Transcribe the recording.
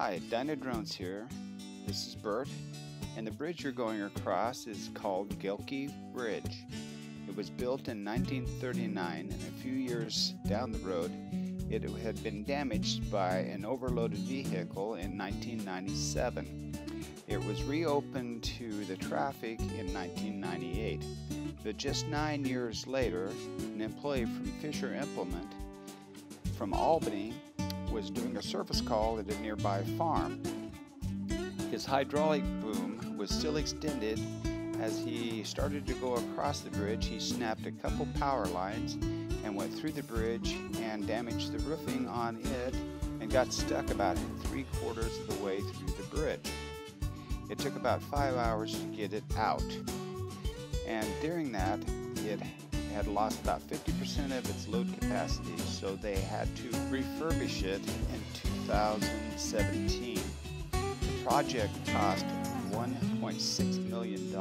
Hi, Dynadrones here. This is Bert, and the bridge you're going across is called Gilkey Bridge. It was built in 1939, and a few years down the road, it had been damaged by an overloaded vehicle in 1997. It was reopened to the traffic in 1998, but just nine years later, an employee from Fisher Implement from Albany was doing a service call at a nearby farm. His hydraulic boom was still extended. As he started to go across the bridge, he snapped a couple power lines and went through the bridge and damaged the roofing on it and got stuck about three quarters of the way through the bridge. It took about five hours to get it out. And during that, it had lost about 50% of its load capacity, so they had to refurbish it in 2017. The project cost $1.6 million.